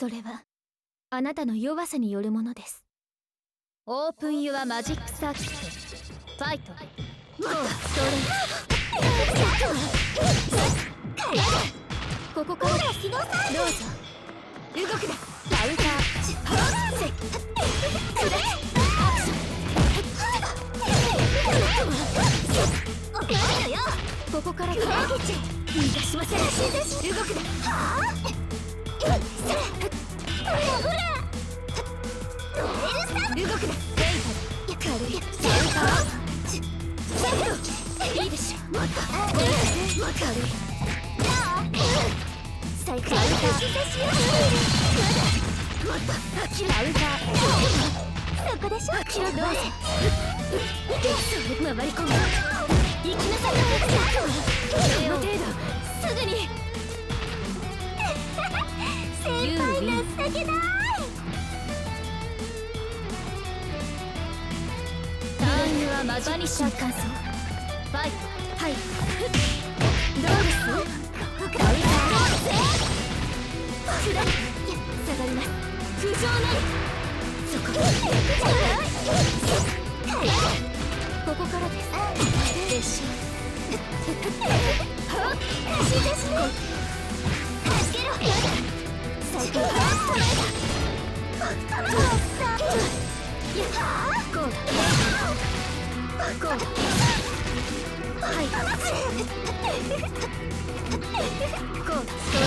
それはあなたの弱さによるものです。オープンユアマジックサーキットファイト。ここからどうぞ。動くな。カウンター。セッここから逃がしません動くな回り込むはバニッシュ感想ファイはい。どうですカウンター下がります苦情なりそこここからです助けろ最高こうだゴーはいゴーストレーゴーストレ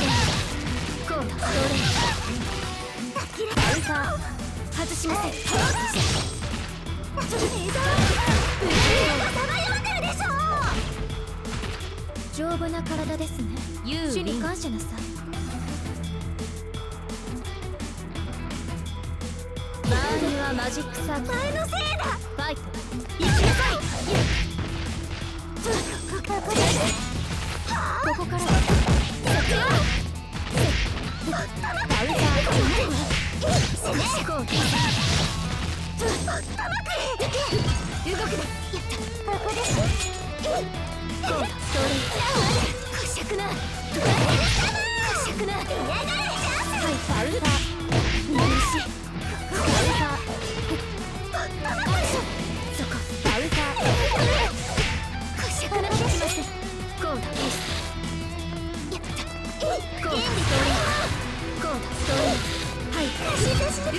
ーアウター外しません丈夫な体ですね主に感謝なさいバーニはマジックサーク前のせいだファイト行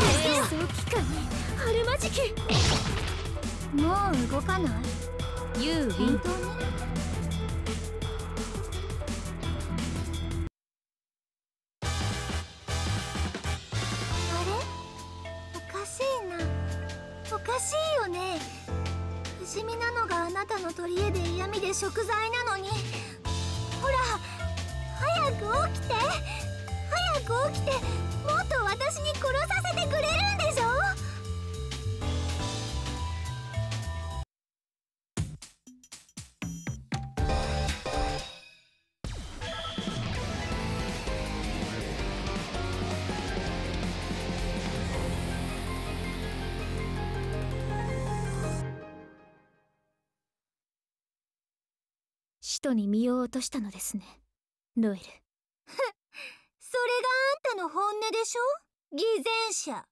諦めるでしょ列車はい列車もう動かない。ユーウィントあれ？おかしいな。おかしいよね不死身なのがあなたの取り柄で嫌味で食材なのに。ほら早く起きて。早く起きて。もっとに身を落としたのですね。ノエル。それがあんたの本音でしょ？偽善者。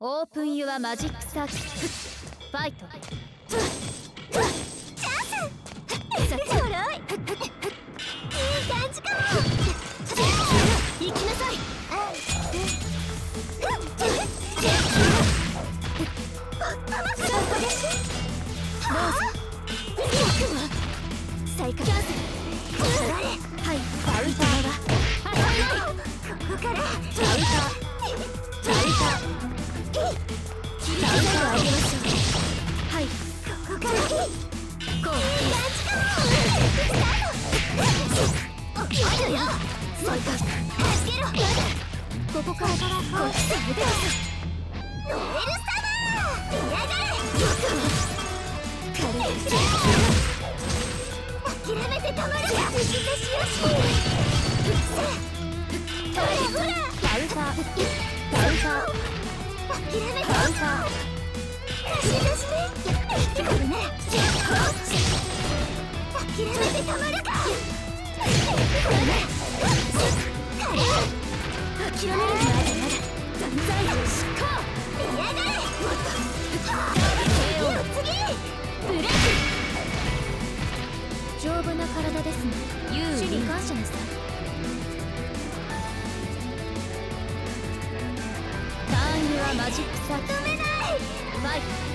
オープンユアマジックサーキット。ファイトチャンスちょろいいい感じかも行きなさいどうぞ再開キャンセルはいカウンターははいここからカウンターカウンターカウンターを上げましょうはいここからこういい感じかもスタート起きるよこからこっちさ腕だノエル様嫌がれ。軽い諦めてたまるか無事でしよしほらほらカウンターカウンター諦めてカウンター貸し出しねこれね諦めてたまるかこれね諦めるまだまだ断罪執行嫌マジックサダメないファイ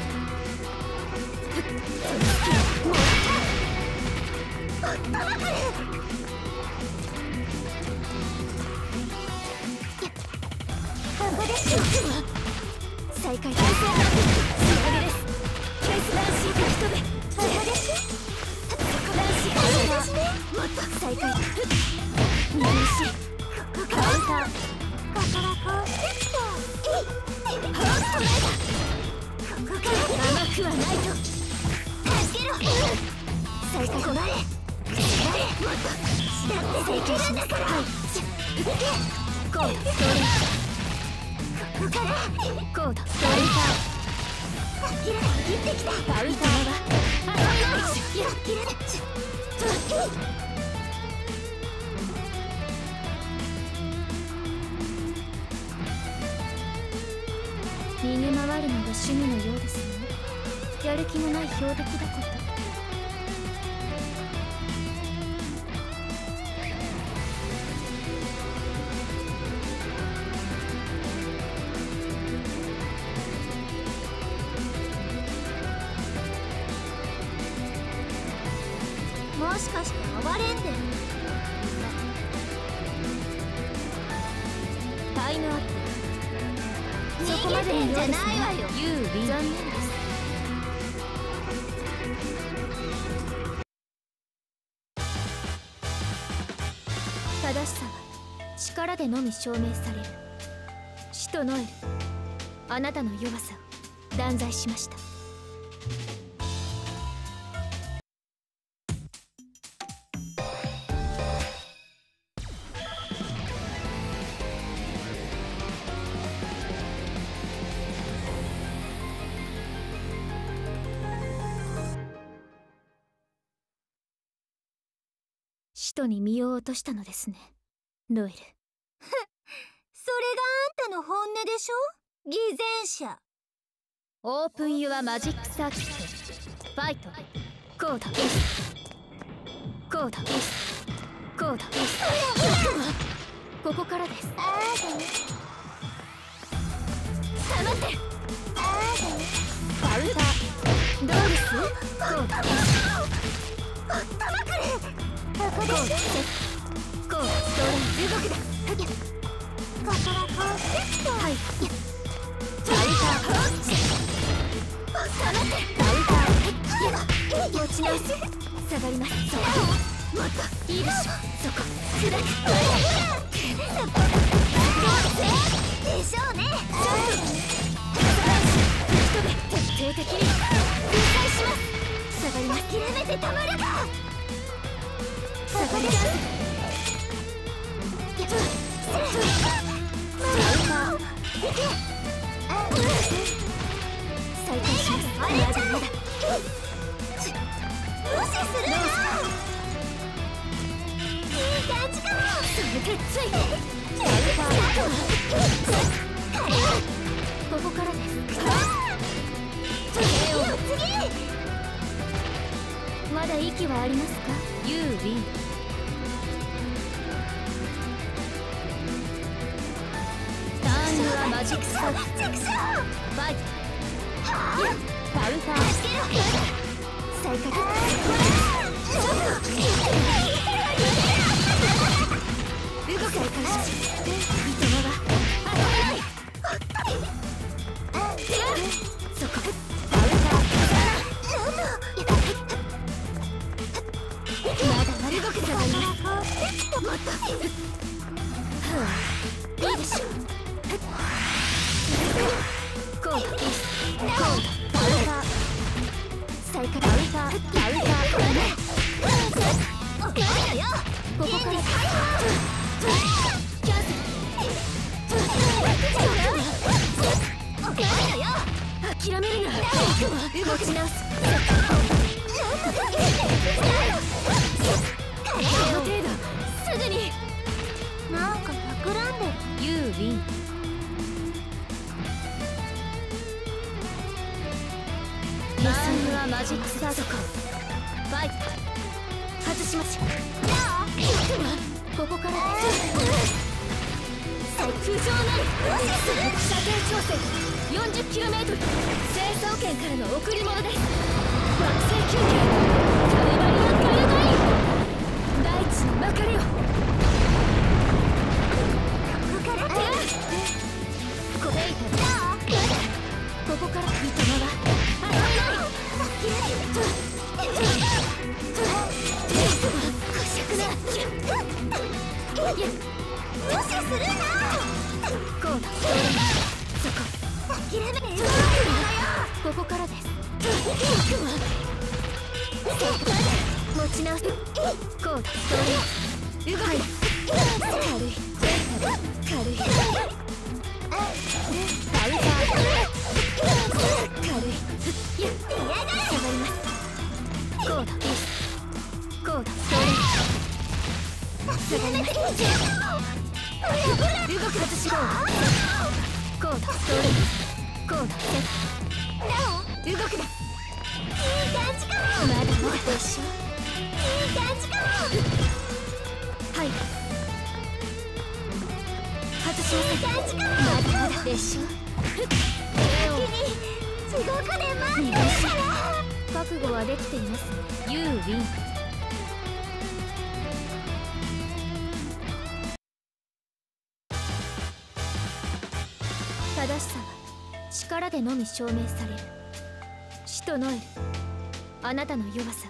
くはないと。助けろ。再開困れもっとだってできるんだから。ゴーストレここからーゴードストレー諦め切ってきたカウンターはあのいや諦めちょちょっ逃げ回るのが趣味のようです。やる気のない標的だ。でのみ証明される。使徒ノエル。あなたの弱さを断罪しました。使徒に身を落としたのですねノエル。たの本音でしょ？偽善者。オープンユアマジックサーキットファイトコードイスコードイスコードイスここからです。あーだね黙ってあーだねカウンターどうです。コードイスおったまくるここコードセです。ッコードストレイ動くだそこもっといいでしょそこ砕くでしょうね吹き飛べ徹底的に粉砕しますまだ息はありますか？マジックサーキットチクショーファイトカウンター動く再開し糸間は当たらない。そこカウンターまだまだ動く下がりますはあ。いいでしょすこの程度すぐにな。んか企んでる You win ジックサードか。ファイト外します。ここから最空上なり射程調整 40km 成層圏からの贈り物です。惑星救急下がります動く外しろこうだこうだ動くないい感じかもまだまだでしょいい感じかもはい外しません感じかもまだまだでしょ君地獄で待ってるから。覚悟はできています。You win 正しさは力でのみ証明される。使徒ノエルあなたの弱さ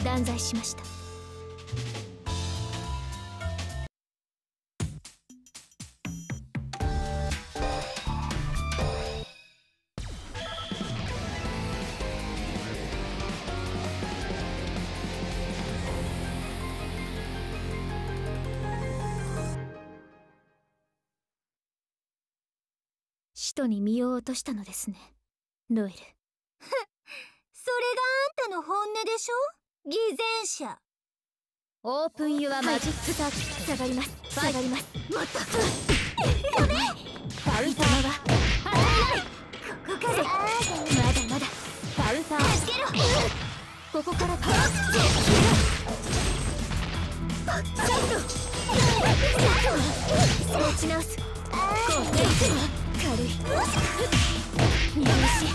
を断罪しました。に身を落としたのですね。ノエル。それがあんたの本音でしょ？偽善者。オープンユアマジックサーキット下がります。下がります。もっとカウンターはここからまだまだ。カウンター。助けろ。ここから。パワーちょっと。持ち直すこう軽い二分し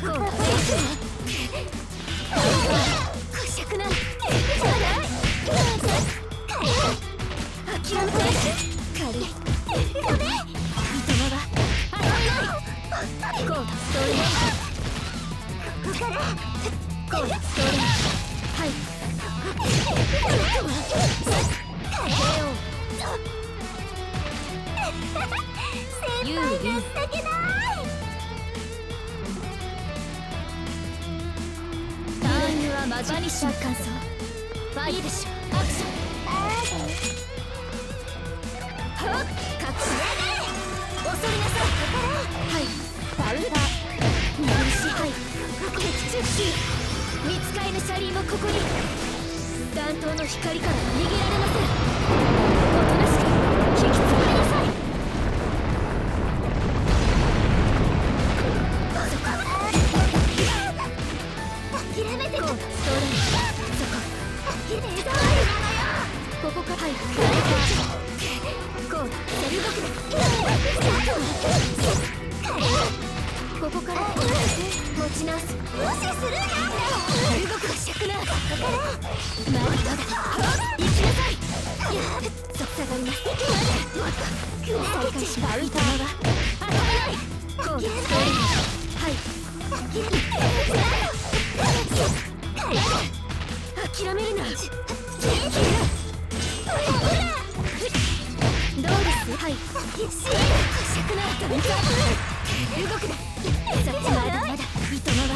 こうこしゃくな諦め軽い三笘は当たらないこうだストーリーここからこうだストーリーはい。先輩が素敵だタイムはマジバニシュの感想ファイいいでしょアクションはっ隠し恐れなさいはいパウダー二分支配劇中期見つかいの車輪もここに弾頭の光から逃げられません諦めるな。どうです？はい。尺なら動くな。そっちまだいとまは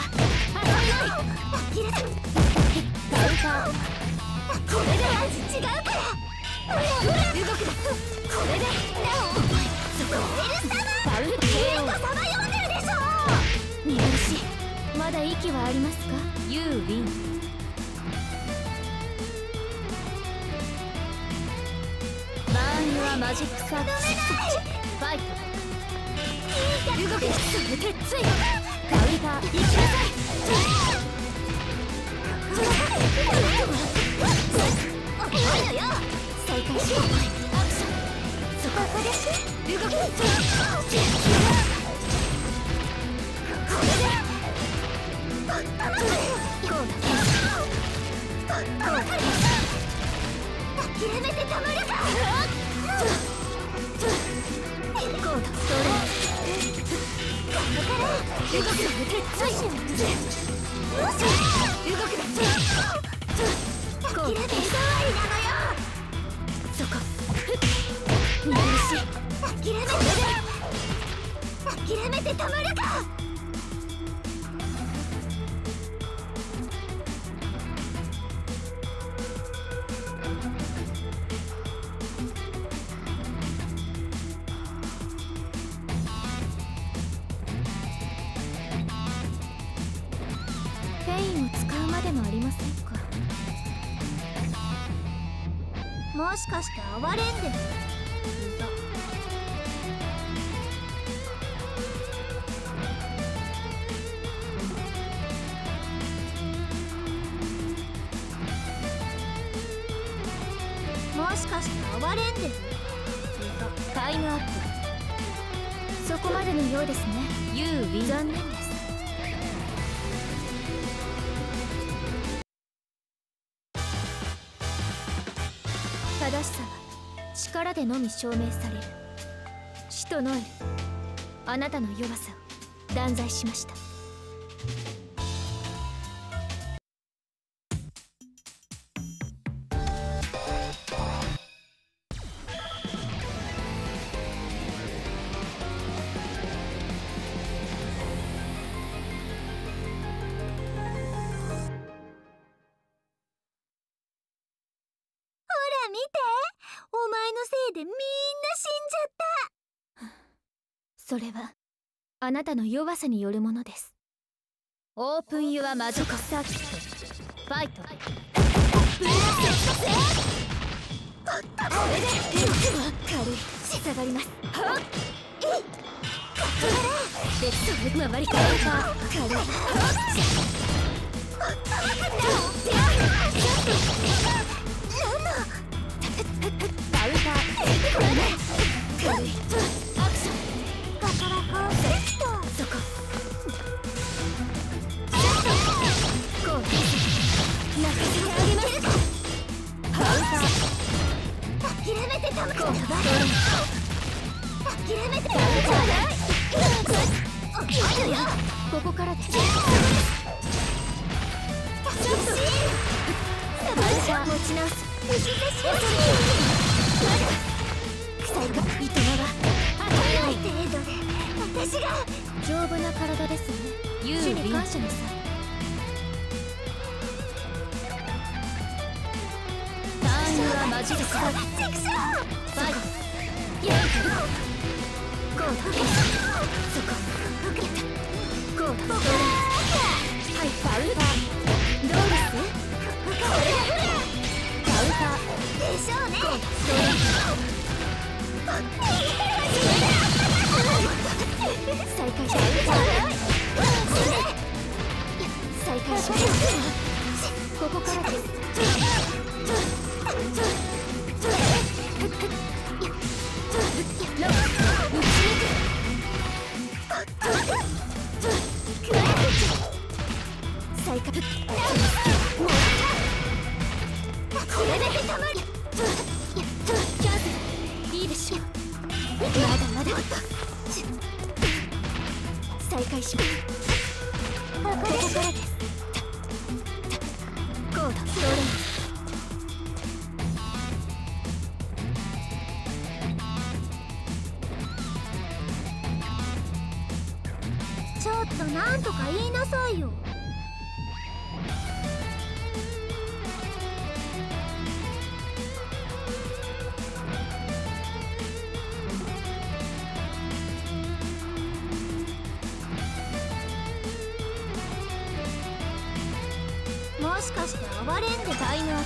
遊びないダウーこれ？で味違うから動くなこれ？でなおそこル様ウーさるでしょ見直しまだ息はありますかユウンユアマジックサービスファイト動けそれでついカウンター行きなさい諦めてたまるか諦めてたまるかしかして哀れんでるタイムアップ。そこまでのようですね。You win 残念です正しさは力でのみ証明される。使徒ノエルあなたの弱さを断罪しましたそれはあなたの弱さによるものです。オープンユアマジックサーキット。ファイト。軽い下がります。はっ。いカウンター軽いアクションマジックサービスチクショーファイトやるこうだそここうだそれはいカウンタ。ーどうですカウンターでしょうねこうだそれ再開し再開しここからです？まだまだ。再開します。しかして哀れんでタイムアッ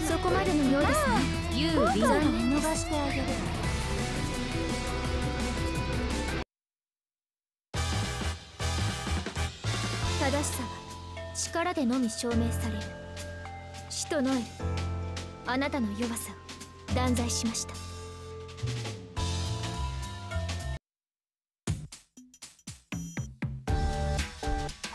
プそこまでのようですねユーリザ見逃し。てあげる正しさは力でのみ証明される。使徒ノエルあなたの弱さを断罪しました。